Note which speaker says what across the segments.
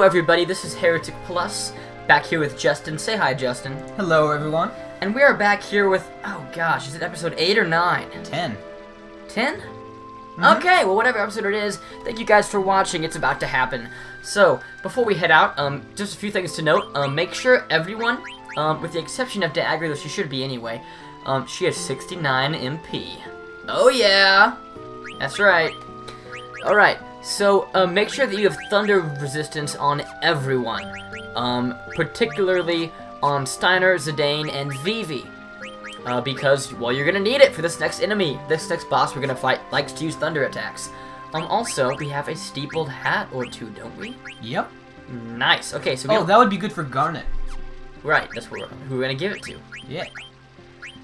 Speaker 1: Hello, everybody. This is Heretic Plus, back here with Justin. Say hi, Justin.
Speaker 2: Hello, everyone.
Speaker 1: And we are back here with, oh gosh, is it episode 8 or 9?
Speaker 2: 10.
Speaker 1: 10?
Speaker 2: Mm-hmm.
Speaker 1: Okay, well, whatever episode it is, thank you guys for watching. It's about to happen. So, before we head out, um, just a few things to note. Um, make sure everyone, um, with the exception of Dagger, though she should be anyway, um, she has 69 MP. Oh, yeah! That's right. Alright, so, um, make sure that you have thunder resistance on everyone. Um, particularly on Steiner, Zidane, and Vivi. Uh, because, well, you're gonna need it for this next enemy. This next boss we're gonna fight likes to use thunder attacks. Um, also, we have a steepled hat or two, don't we?
Speaker 2: Yep.
Speaker 1: Nice. Okay, so we
Speaker 2: Oh, that would be good for Garnet.
Speaker 1: right, that's what we're, who we're gonna give it to.
Speaker 2: Yeah.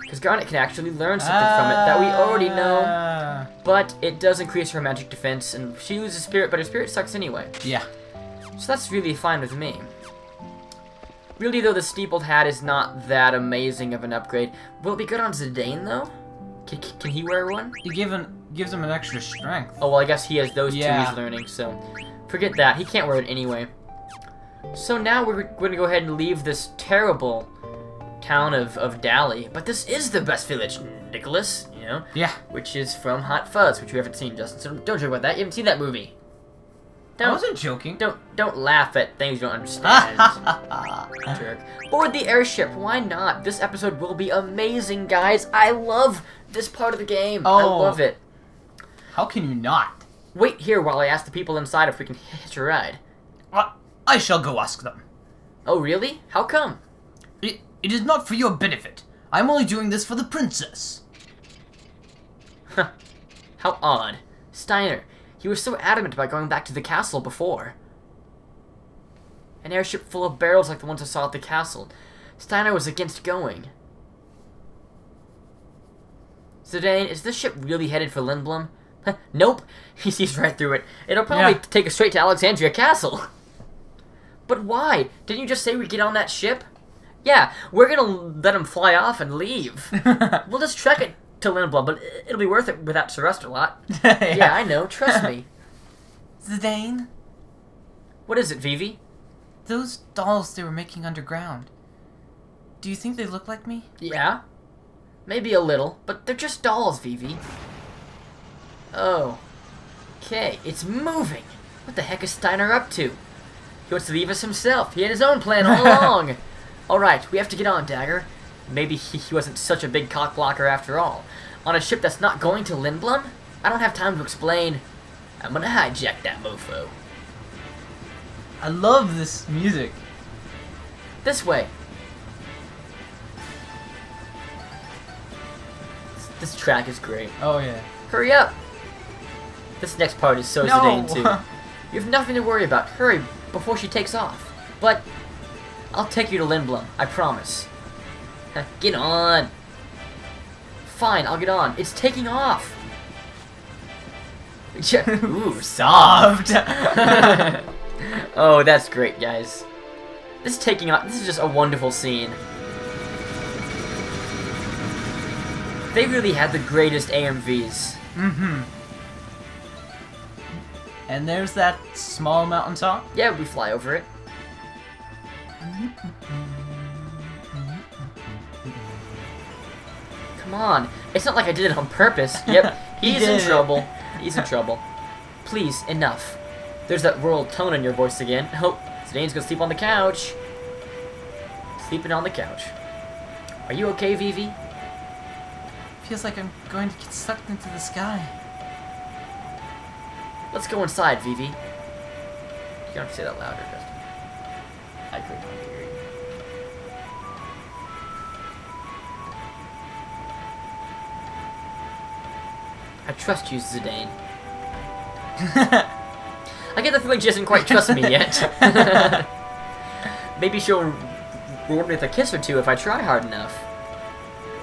Speaker 1: Because Garnet can actually learn something from it that we already know,
Speaker 2: Ah.
Speaker 1: but it does increase her magic defense, and she loses spirit, but her spirit sucks anyway.
Speaker 2: Yeah.
Speaker 1: So that's really fine with me. Really, though, the steepled hat is not that amazing of an upgrade. Will it be good on Zidane, though? Can, can he wear one?
Speaker 2: It give gives him an extra strength.
Speaker 1: Oh, well, I guess he has those two he's learning, so forget that. He can't wear it anyway. So now we're going to go ahead and leave this terrible town of, of Dali. But this is the best village, Nicholas, you know?
Speaker 2: Yeah.
Speaker 1: Which is from Hot Fuzz, which you haven't seen, Justin. So don't joke about that. You haven't seen that movie.
Speaker 2: I
Speaker 1: Don't,
Speaker 2: wasn't joking.
Speaker 1: don't, don't laugh at things you don't understand. Jerk. Board the airship, why not? This episode will be amazing, guys. I love this part of the game.
Speaker 2: Oh.
Speaker 1: I love it.
Speaker 2: How can you not?
Speaker 1: Wait here while I ask the people inside if we can hitch a ride.
Speaker 2: Uh, I shall go ask them.
Speaker 1: Oh, really? How come?
Speaker 2: It, is not for your benefit. I'm only doing this for the princess.
Speaker 1: Huh. How odd. Steiner, he was so adamant about going back to the castle before. An airship full of barrels like the ones I saw at the castle. Steiner was against going. Zidane, is this ship really headed for Lindblum? nope. He sees right through it. It'll probably
Speaker 2: Yeah.
Speaker 1: take us straight to Alexandria Castle. But why? Didn't you just say we'd get on that ship? Yeah, we're gonna let him fly off and leave. We'll just trek it to Lindblum, but it'll be worth it without Celeste a lot. Yeah, I know. Trust me.
Speaker 2: Zidane,
Speaker 1: What is it, Vivi?
Speaker 2: those dolls they were making underground. Do you think they look like me?
Speaker 1: Yeah? Maybe a little, but they're just dolls, Vivi. Oh. Okay, it's moving. What the heck is Steiner up to? He wants to leave us himself. He had his own plan all along. Alright, we have to get on, Dagger. Maybe he, he wasn't such a big cock blocker after all. On a ship that's not going to Lindblum? I don't have time to explain. I'm gonna hijack that mofo.
Speaker 2: I love this music.
Speaker 1: This way. This, track is great.
Speaker 2: Oh yeah.
Speaker 1: Hurry up! This next part is so
Speaker 2: No.
Speaker 1: Zidane too. You have nothing to worry about. Hurry before she takes off. But I'll take you to Lindblum. I promise. Get on. Fine, I'll get on. It's taking off. Ooh, soft. oh, that's great, guys. This is taking off. This is just a wonderful scene. They really had the greatest AMVs.
Speaker 2: Mm-hmm. And there's that small mountaintop.
Speaker 1: Yeah, we fly over it. On. It's not like I did it on purpose. Yep,
Speaker 2: He
Speaker 1: he's in trouble. He's in trouble. Please, enough. There's that rural tone in your voice again. Oh, Zidane's gonna sleep on the couch. Sleeping on the couch. Are you okay, Vivi?
Speaker 2: Feels like I'm going to get sucked into the sky.
Speaker 1: Let's go inside, Vivi. You don't have to say that louder, Justin. I couldn't I trust you, Zidane. I get the feeling she doesn't quite trust me yet. Maybe she'll reward me with a kiss or two if I try hard enough.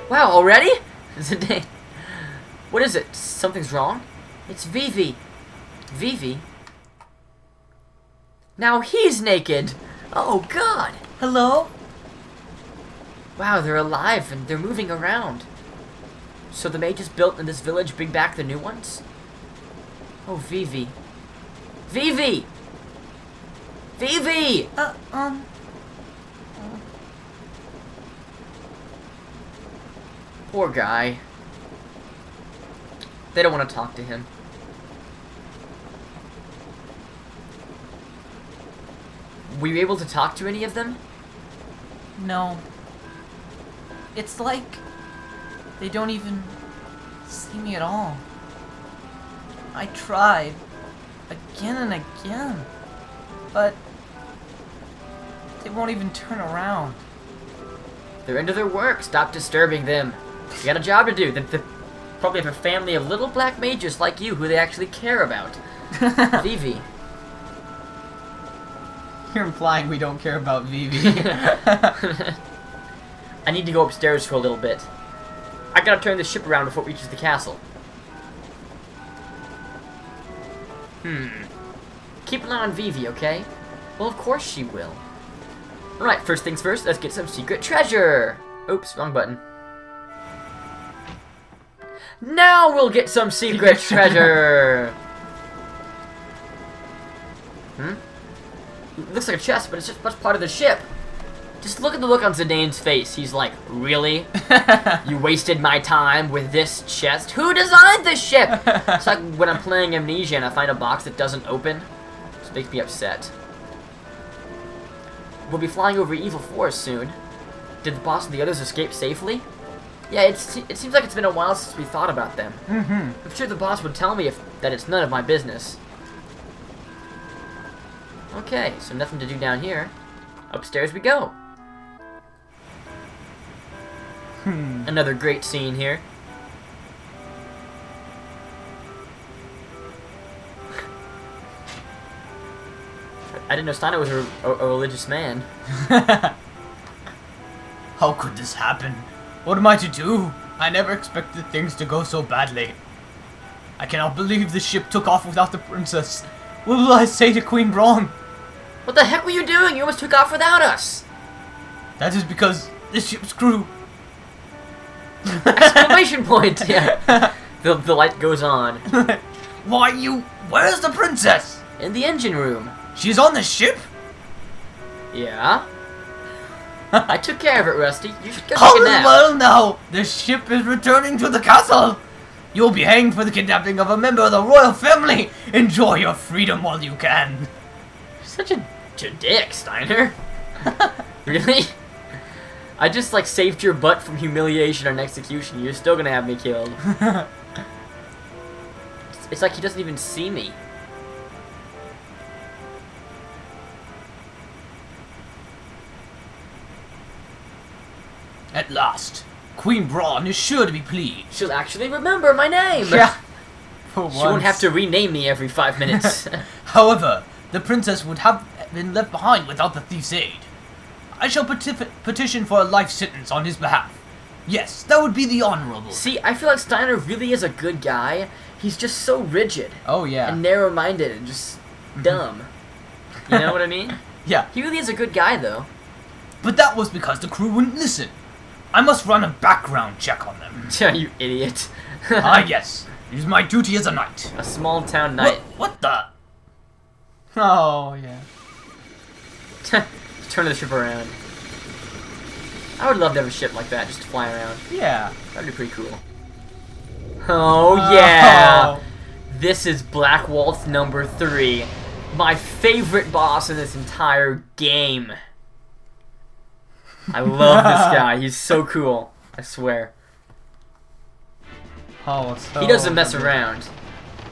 Speaker 1: Wow, already? Zidane. What is it? Something's wrong? It's Vivi. Vivi? Now he's naked! Oh god!
Speaker 2: Hello?
Speaker 1: Wow, they're alive and they're moving around. So the mages built in this village bring back the new ones? Oh, Vivi. Vivi! Vivi!
Speaker 2: Uh, um...
Speaker 1: Poor guy. They don't want to talk to him. Were you able to talk to any of them?
Speaker 2: No. It's like... They don't even see me at all. I tried. Again and again. But... They won't even turn around.
Speaker 1: They're into their work. Stop disturbing them. You got a job to do. They, they probably have a family of little black mages like you who they actually care about. Vivi.
Speaker 2: You're implying we don't care about Vivi.
Speaker 1: I need to go upstairs for a little bit. I gotta turn the ship around before it reaches the castle. Hmm. Keep an eye on Vivi, okay? Well, of course she will. Alright, first things first, let's get some secret treasure! Oops, wrong button. Now we'll get some secret treasure! Hmm? looks like a chest, but it's just part of the ship. Just look at the look on Zidane's face. He's like, really? you wasted my time with this chest? Who designed this ship? it's like when I'm playing Amnesia and I find a box that doesn't open. It makes me upset. We'll be flying over Evil Forest soon. Did the boss and the others escape safely? Yeah, it's, it seems like it's been a while since we thought about them.
Speaker 2: mm-hmm.
Speaker 1: I'm sure the boss would tell me if that it's none of my business. Okay, so nothing to do down here. Upstairs we go.
Speaker 2: Hmm.
Speaker 1: Another great scene here. I didn't know Steiner was a, a, a religious man.
Speaker 2: How could this happen? What am I to do? I never expected things to go so badly. I cannot believe the ship took off without the princess. What will I say to Queen Brahne?
Speaker 1: What the heck were you doing? You almost took off without us!
Speaker 2: That is because the ship's crew.
Speaker 1: Exclamation point! Yeah. The, the light goes on.
Speaker 2: Why you? Where's the princess?
Speaker 1: In the engine room.
Speaker 2: She's on the ship?
Speaker 1: Yeah? I took care of it, Rusty. You should go take a
Speaker 2: is
Speaker 1: nap.
Speaker 2: well now. The ship is returning to the castle. You'll be hanged for the kidnapping of a member of the royal family. Enjoy your freedom while you can.
Speaker 1: Such a, a dick, Steiner. really? I just like saved your butt from humiliation and execution. You're still gonna have me killed. It's, it's like he doesn't even see me.
Speaker 2: At last, Queen Brahne is sure to be pleased.
Speaker 1: She'll actually remember my name.
Speaker 2: For
Speaker 1: She won't have to rename me every five minutes.
Speaker 2: However, the princess would have been left behind without the thief's aid. I shall peti- petition for a life sentence on his behalf. Yes, that would be the honorable.
Speaker 1: See, I feel like Steiner really is a good guy. He's just so rigid
Speaker 2: Oh yeah.
Speaker 1: and narrow-minded and just dumb. You know what I mean?
Speaker 2: yeah,
Speaker 1: He really is a good guy, though.
Speaker 2: but that was because the crew wouldn't listen. I must run a background check on them.
Speaker 1: Yeah, you idiot.
Speaker 2: ah yes, it is my duty as a knight.
Speaker 1: A small town
Speaker 2: What,
Speaker 1: knight.
Speaker 2: what the? Oh yeah.
Speaker 1: Turn the ship around. I would love to have a ship like that just to fly around.
Speaker 2: Yeah.
Speaker 1: That'd be pretty cool. Oh yeah!
Speaker 2: Oh.
Speaker 1: This is Black Waltz number three. My favorite boss in this entire game. I love this guy. He's so cool. I swear.
Speaker 2: Oh, so
Speaker 1: He doesn't mess around.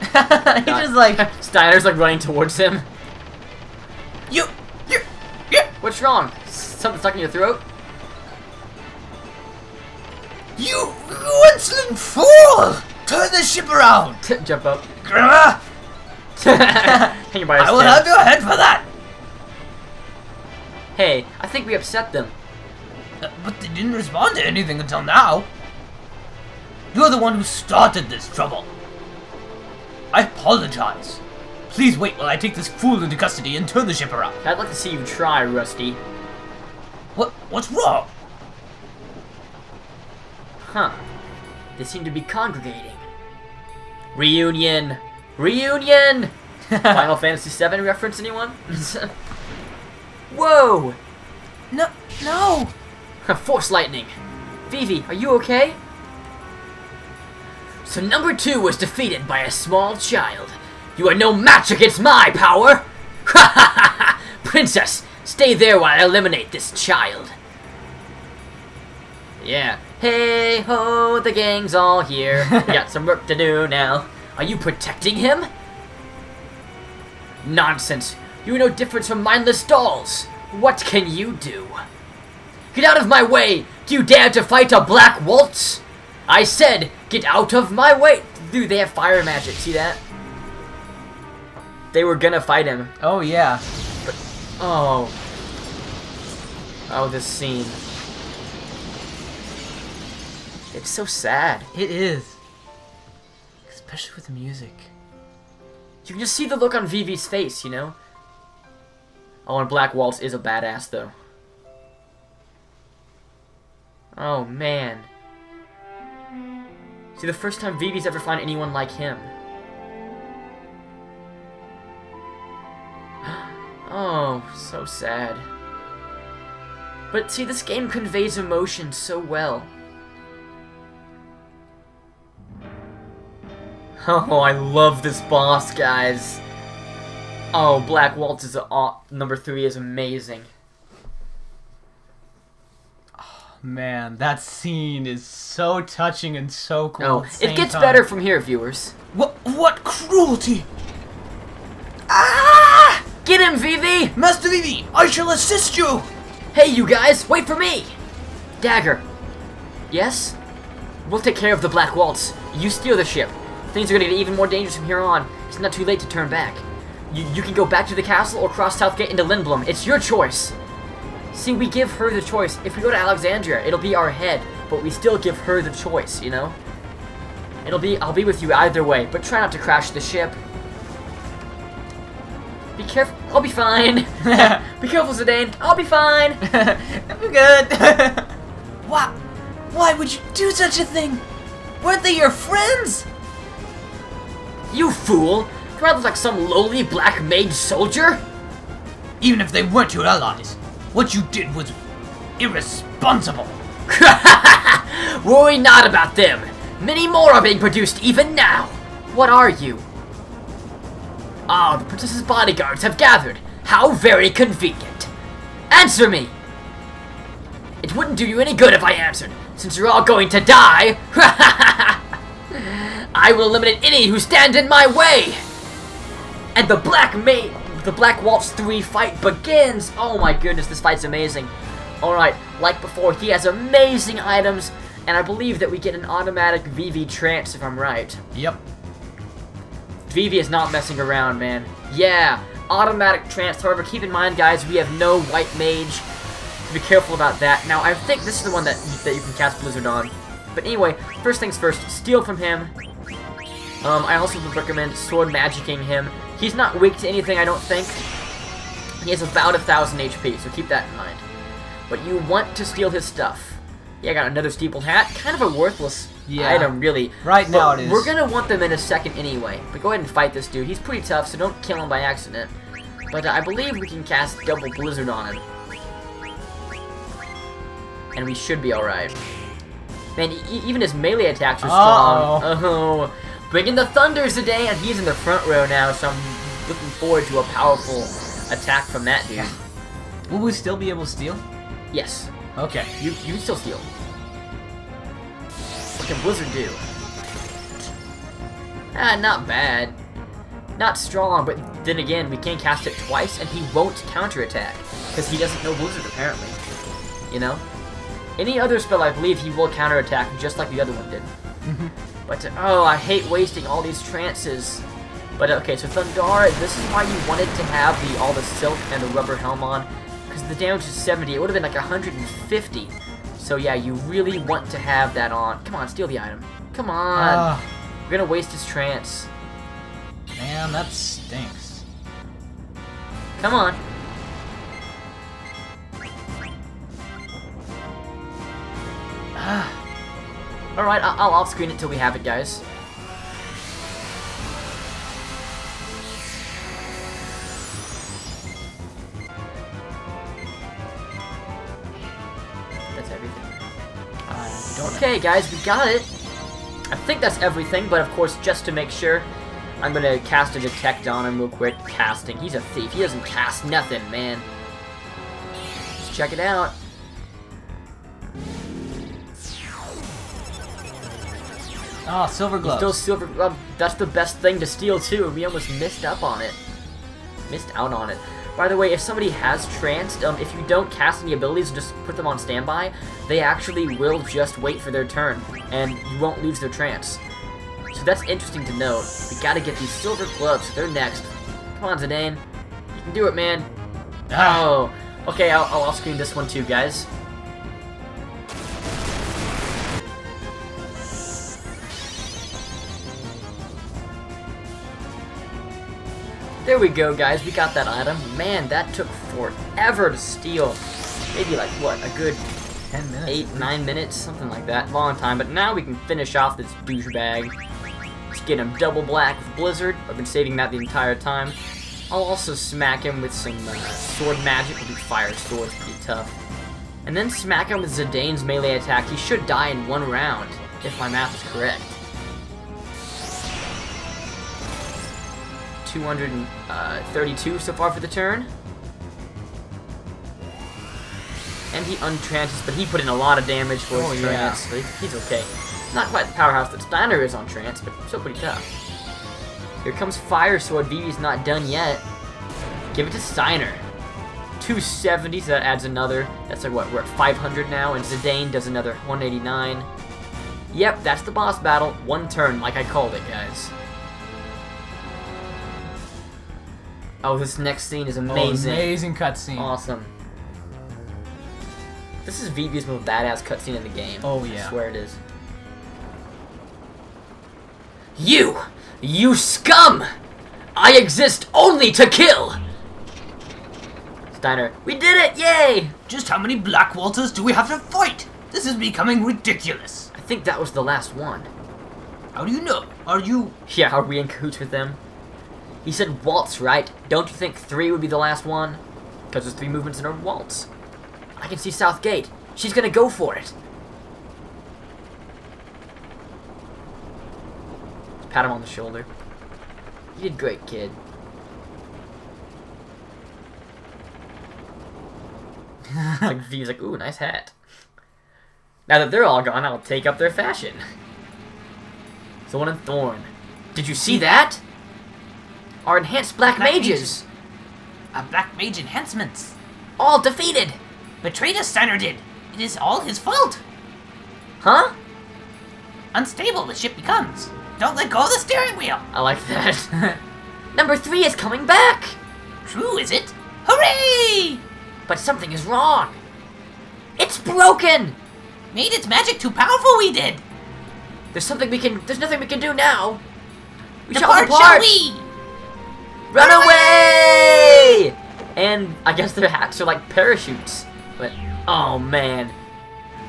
Speaker 2: he just like
Speaker 1: Steiner's like running towards him.
Speaker 2: you,
Speaker 1: What's wrong? Something stuck in your throat?
Speaker 2: you, you insolent fool! Turn the ship around.
Speaker 1: Jump up.
Speaker 2: Grr!
Speaker 1: Hang by
Speaker 2: I will have your head for that.
Speaker 1: Hey, I think we upset them.
Speaker 2: Uh, But they didn't respond to anything until now. You're the one who started this trouble. I apologize. Please wait while I take this fool into custody and turn the ship around.
Speaker 1: I'd like to see you try, Rusty.
Speaker 2: What? What's wrong?
Speaker 1: Huh. They seem to be congregating. Reunion! Reunion! Final Fantasy VII reference, anyone? Whoa!
Speaker 2: No, no!
Speaker 1: Force lightning. Vivi, are you okay? So number two was defeated by a small child. You are no match against my power! Ha ha ha ha! Princess, stay there while I eliminate this child. Yeah. Hey ho, the gang's all here. we got some work to do now. Are you protecting him? Nonsense. You're no different from mindless dolls. What can you do? Get out of my way! Do you dare to fight a black waltz? I said, get out of my way! Dude, they have fire magic, see that? They were gonna fight him.
Speaker 2: Oh, yeah.
Speaker 1: Oh. Oh, this scene. It's so sad.
Speaker 2: It is. Especially with the music.
Speaker 1: You can just see the look on Vivi's face, you know? Oh, and Black Waltz is a badass, though. Oh, man. See, the first time Vivi's ever found anyone like him. Oh, so sad. But see, this game conveys emotion so well. Oh, I love this boss, guys. Oh, Black Waltz is a, uh, number three is amazing.
Speaker 2: Oh, Man, that scene is so touching and so cool.
Speaker 1: Oh,
Speaker 2: at the
Speaker 1: it gets
Speaker 2: time.
Speaker 1: better from here, viewers.
Speaker 2: What? What cruelty!
Speaker 1: Get him, Vivi!
Speaker 2: Master Vivi, I shall assist you.
Speaker 1: Hey, you guys, wait for me! Dagger. Yes? We'll take care of the Black Waltz. You steer the ship. Things are gonna get even more dangerous from here on. It's not too late to turn back. You, you can go back to the castle or cross Southgate into Lindblum. It's your choice. See, we give her the choice. If we go to Alexandria, it'll be our head, but we still give her the choice, you know? It'll be, I'll be with you either way, but try not to crash the ship. Be careful. I'll be fine. be careful, Zidane. I'll be fine.
Speaker 2: I'm good. Why? Why would you do such a thing? Weren't they your friends?
Speaker 1: You fool! Do I look like some lowly black mage soldier?
Speaker 2: Even if they weren't your allies, what you did was irresponsible.
Speaker 1: Worry not about them. Many more are being produced even now. What are you? Ah, the princess's bodyguards have gathered. How very convenient. Answer me! It wouldn't do you any good if I answered, since you're all going to die. I will eliminate any who stand in my way. And the Black Ma the Black Waltz 3 fight begins. Oh my goodness, this fight's amazing. Alright, like before, he has amazing items, and I believe that we get an automatic Vivi trance if I'm right.
Speaker 2: Yep.
Speaker 1: Vivi is not messing around, man. Yeah, automatic trance. However, keep in mind, guys, we have no white mage. Be careful about that. Now, I think this is the one that that you can cast Blizzard on. But anyway, first things first, steal from him. Um, I also would recommend sword magicking him. He's not weak to anything, I don't think. He has about a thousand HP, so keep that in mind. But you want to steal his stuff. Yeah, I got another steepled hat. Kind of a worthless
Speaker 2: Yeah.
Speaker 1: item, really.
Speaker 2: Right
Speaker 1: But
Speaker 2: now it is.
Speaker 1: We're gonna want them in a second anyway. But go ahead and fight this dude. He's pretty tough, so don't kill him by accident. But uh, I believe we can cast double blizzard on him. And we should be alright. Man, e even his melee attacks are strong.
Speaker 2: Uh-oh.
Speaker 1: Oh, bringing the thunders today, and he's in the front row now, so I'm looking forward to a powerful attack from that dude.
Speaker 2: Will we still be able to steal?
Speaker 1: Yes,
Speaker 2: Okay.
Speaker 1: you you can still steal. Can Blizzard do? Ah, not bad. Not strong, but then again, we can cast it twice, and he won't counterattack. Because he doesn't know Blizzard, apparently. You know? Any other spell, I believe he will counterattack, just like the other one did. but, uh, oh, I hate wasting all these trances. But, okay, so Thundara, this is why you wanted to have the all the silk and the rubber helm on. Because the damage is 70, it would have been like 150. So yeah, you really want to have that on. Come on, steal the item. Come on.
Speaker 2: Ah,
Speaker 1: We're gonna waste his trance.
Speaker 2: man, that stinks.
Speaker 1: Come on. Alright, I'll off-screen it till we have it, guys. Okay, guys, we got it. I think that's everything, but of course, just to make sure, I'm gonna cast a detect on him real quick. Casting. He's a thief. He doesn't cast nothing, man. Let's check it out.
Speaker 2: Oh, silver gloves.
Speaker 1: Still silver. Well, that's the best thing to steal too. We almost missed up on it. Missed out on it. By the way, if somebody has tranced, um, if you don't cast any abilities and just put them on standby, they actually will just wait for their turn, and you won't lose their trance. So that's interesting to note. We gotta get these silver gloves. They're next. Come on, Zidane. You can do it, man.
Speaker 2: Ah,
Speaker 1: Oh. Okay, I'll, I'll screen this one too, guys. There we go, guys. We got that item. Man, that took forever to steal. Maybe like, what, a good
Speaker 2: 10 minutes.
Speaker 1: eight, nine minutes? Something like that. Long time. But now we can finish off this douchebag. Let's get him double black with Blizzard. I've been saving that the entire time. I'll also smack him with some uh, sword magic. Will be fire swords, pretty tough. And then smack him with Zidane's melee attack. He should die in one round, if my math is correct. 232 uh, so far for the turn. And he untrances, but he put in a lot of damage for his
Speaker 2: Oh, yeah.
Speaker 1: So he- he's okay. Not quite the powerhouse that Steiner is on trance, but still pretty tough. Here comes Fire Sword. Vivi's not done yet. Give it to Steiner. 270, so that adds another. That's like what, we're at 500 now, and Zidane does another 189. Yep, that's the boss battle. One turn, like I called it, guys. Oh, this next scene is
Speaker 2: Oh,
Speaker 1: amazing.
Speaker 2: amazing cutscene.
Speaker 1: Awesome. This is Vivi's most badass cutscene in the game.
Speaker 2: Oh,
Speaker 1: I
Speaker 2: yeah.
Speaker 1: swear it is. You! You scum! I exist only to kill! Steiner, we did it! Yay!
Speaker 2: Just how many Black Walters do we have to fight? This is becoming ridiculous.
Speaker 1: I think that was the last one.
Speaker 2: How do you know? Are you...
Speaker 1: Yeah, are we in cahoots with them? He said waltz, right? Don't you think three would be the last one? Because there's three movements in a waltz. I can see South Gate. She's gonna go for it. Pat him on the shoulder. You did great, kid. like V's like, ooh, nice hat. Now that they're all gone, I'll take up their fashion. Someone in Thorn. Did you see that? Our enhanced black,
Speaker 2: Black
Speaker 1: mages.
Speaker 2: A Black Mage enhancements.
Speaker 1: All defeated.
Speaker 2: Betrayed us, Steiner did. It is all his fault.
Speaker 1: Huh?
Speaker 2: Unstable the ship becomes. Don't let go of the steering wheel.
Speaker 1: I like that. Number three is coming back.
Speaker 2: True, is it? Hooray!
Speaker 1: But something is wrong. It's broken.
Speaker 2: Made its magic too powerful, we did.
Speaker 1: There's something we can. There's nothing we can do now. We shall
Speaker 2: Depart,
Speaker 1: depart.
Speaker 2: shall we?
Speaker 1: Run away! And I guess their hats are like parachutes. But oh man.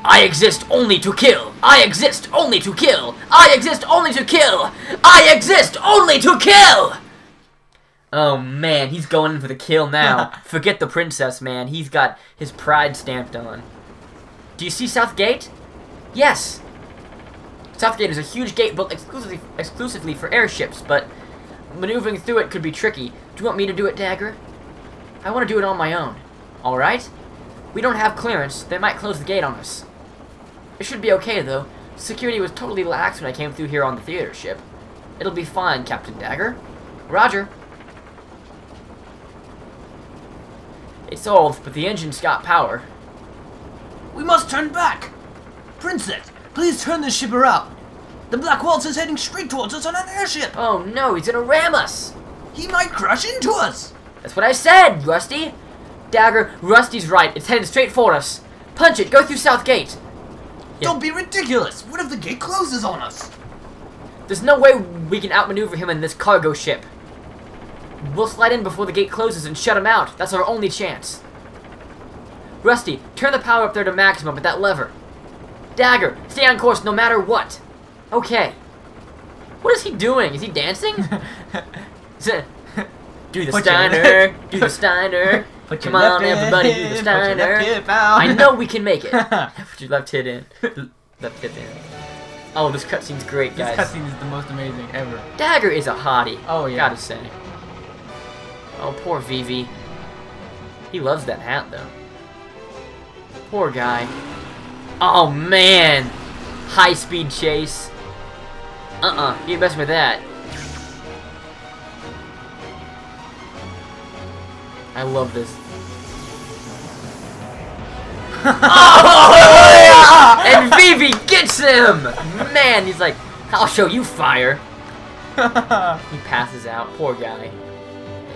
Speaker 1: I exist only to kill. I exist only to kill. I exist only to kill. I exist only to kill. Oh man, he's going in for the kill now. Forget the princess, man. He's got his pride stamped on. Do you see South Gate? Yes. Southgate is a huge gate built exclusively exclusively for airships, but maneuvering through it could be tricky. Do you want me to do it, Dagger? I want to do it on my own. All right? We don't have clearance. They might close the gate on us. It should be okay, though. Security was totally lax when I came through here on the theater ship. It'll be fine, Captain Dagger. Roger. It's old, but the engine's got power.
Speaker 2: We must turn back. Princess, please turn the ship around. The Black Waltz is heading straight towards us on an airship.
Speaker 1: Oh no, he's gonna ram us!
Speaker 2: He might crash into us.
Speaker 1: That's what I said, Rusty! Dagger, Rusty's right. It's headed straight for us. Punch it, go through South Gate. Yeah.
Speaker 2: Don't be ridiculous. What if the gate closes on us?
Speaker 1: There's no way we can outmaneuver him in this cargo ship. We'll slide in before the gate closes and shut him out. That's our only chance. Rusty, turn the power up there to maximum with that lever. Dagger, stay on course no matter what. Okay. What is he doing? Is he dancing? Do the
Speaker 2: Put
Speaker 1: Steiner. do the Steiner.
Speaker 2: Put your
Speaker 1: Come on,
Speaker 2: left
Speaker 1: everybody,
Speaker 2: hip
Speaker 1: do the
Speaker 2: in, left
Speaker 1: Steiner. I know we can make it. Put your left hit in. that Pippin. Oh, this cutscene's great,
Speaker 2: This
Speaker 1: guys.
Speaker 2: cutscene is the most amazing ever.
Speaker 1: Dagger is a hottie.
Speaker 2: Oh, yeah.
Speaker 1: Gotta say. Oh, poor Vivi. He loves that hat, though. Poor guy. Oh, man. High speed chase. Uh-uh. You mess with that. I love this. oh! And Vivi gets him! Man, he's like, I'll show you fire. He passes out. Poor guy.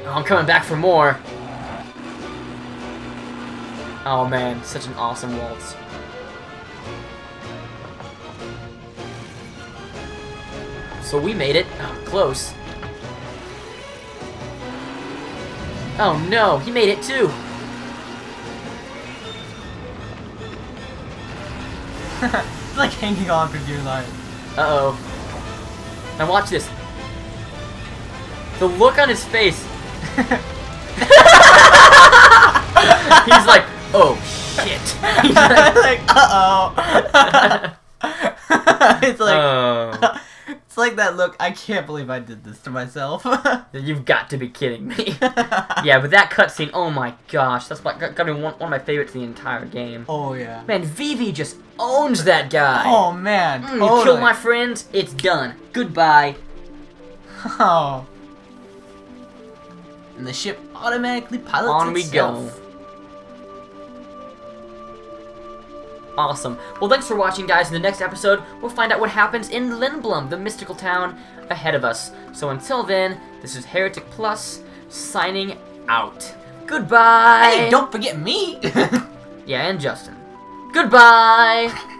Speaker 1: Oh, I'm coming back for more. Oh man, such an awesome waltz. So we made it. Oh, close. Oh no, he made it too.
Speaker 2: it's like hanging on for dear life.
Speaker 1: Uh-oh. Now watch this. The look on his face. He's like, oh shit. He's like,
Speaker 2: like, uh oh. it's like,
Speaker 1: oh,
Speaker 2: it's like that look. I can't believe I did this to myself.
Speaker 1: you've got to be kidding me. yeah, but that cutscene, oh my gosh, that's like, gotta be one, one of my favorites in the entire game.
Speaker 2: Oh yeah.
Speaker 1: Man, Vivi just owns that guy.
Speaker 2: Oh man.
Speaker 1: Mm, you
Speaker 2: totally.
Speaker 1: kill my friends, it's done. Goodbye.
Speaker 2: Oh. And the ship automatically pilots
Speaker 1: On we go. Awesome. Well, thanks for watching, guys. In the next episode, we'll find out what happens in Lindblum, the mystical town ahead of us. So until then, this is Heretic Plus, signing out. Goodbye!
Speaker 2: Hey, don't forget me.
Speaker 1: Yeah, and Justin. Goodbye!